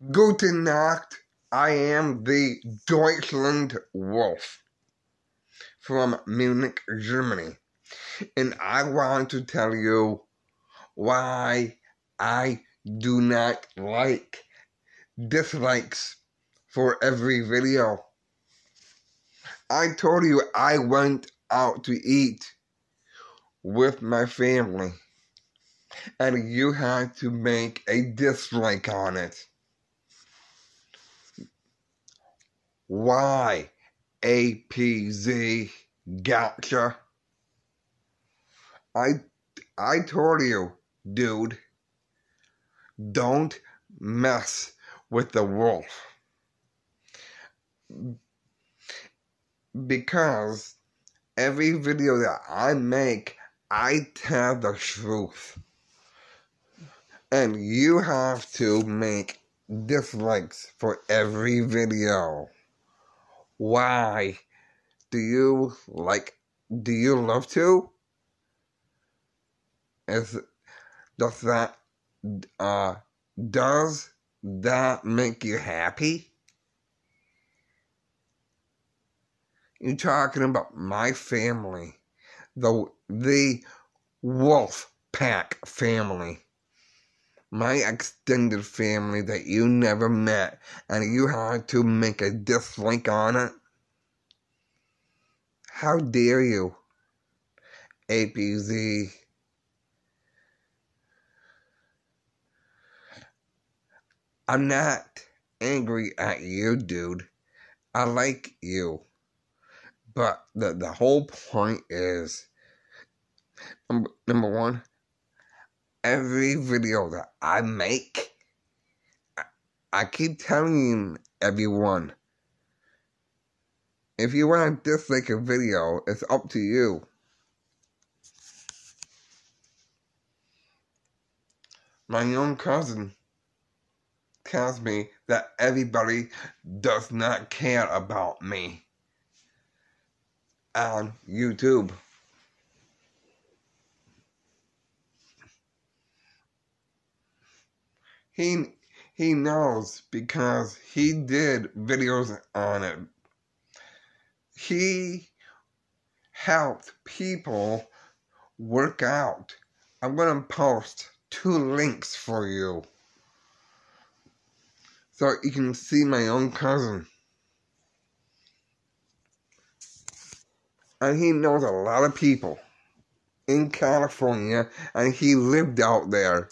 Guten Nacht. I am the Deutschland Wolf from Munich, Germany. And I want to tell you why I do not like dislikes for every video. I told you I went out to eat with my family and you had to make a dislike on it. Why? APZ gotcha. I I told you, dude. Don't mess with the wolf. Because every video that I make, I tell the truth. And you have to make dislikes for every video. Why? Do you like, do you love to? Is, does that, uh, does that make you happy? You're talking about my family, the, the Wolf Pack family my extended family that you never met and you had to make a dislike on it? How dare you? APZ. I'm not angry at you, dude. I like you. But the, the whole point is number, number one, every video that I make, I keep telling everyone, if you want to dislike a video, it's up to you. My young cousin tells me that everybody does not care about me on YouTube. He he knows because he did videos on it. He helped people work out. I'm gonna post two links for you so you can see my own cousin. And he knows a lot of people in California, and he lived out there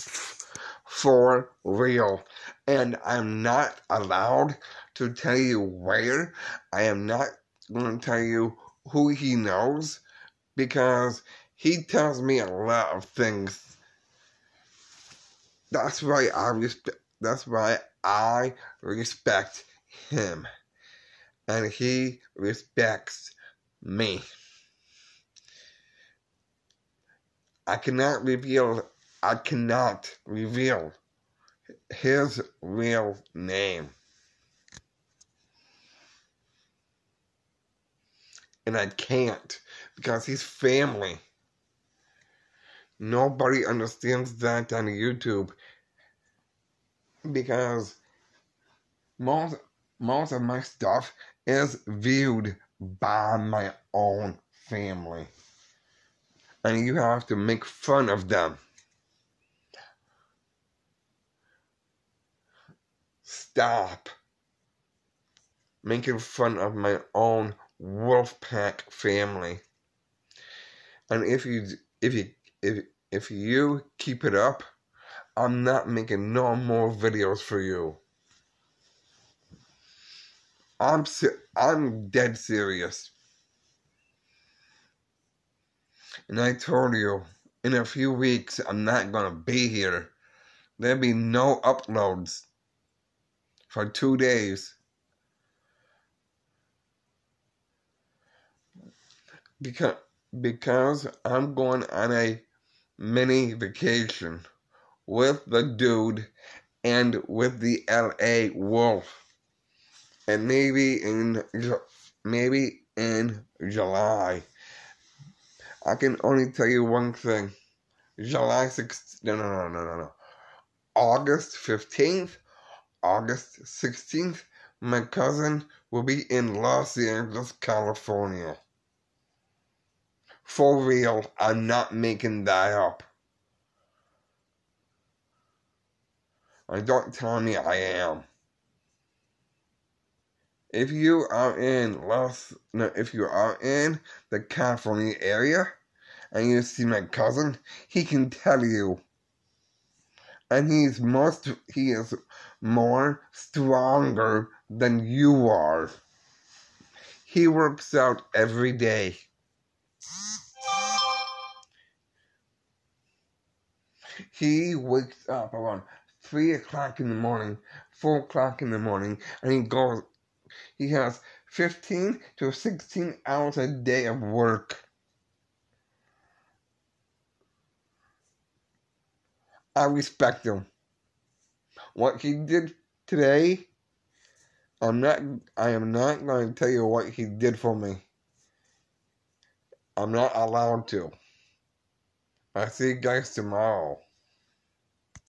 for real. And I'm not allowed to tell you where. I am not going to tell you who he knows because he tells me a lot of things. That's why I respect. That's why I respect him, and he respects me. I cannot reveal I cannot reveal his real name. And I can't because he's family. Nobody understands that on YouTube because most most of my stuff is viewed by my own family. And you have to make fun of them. Stop making fun of my own Wolfpack family. And if you if you if if you keep it up, I'm not making no more videos for you. I'm I'm dead serious. And I told you, in a few weeks, I'm not gonna be here. There'll be no uploads for two days. Because because I'm going on a mini vacation with the dude and with the LA Wolf. And maybe in maybe in July. I can only tell you one thing. July 6th, no, no, no, no, no, no. August 15th August 16th, my cousin will be in Los Angeles, California. For real, I'm not making that up. Don't tell me I am. If you are in Los, no, if you are in the California area and you see my cousin, he can tell you. And he's most, he is more stronger than you are. He works out every day. He wakes up around three o'clock in the morning, four o'clock in the morning, and he goes. He has fifteen to sixteen hours a day of work. I respect him. What he did today, I'm not. I am not going to tell you what he did for me. I'm not allowed to. I'll see you guys tomorrow.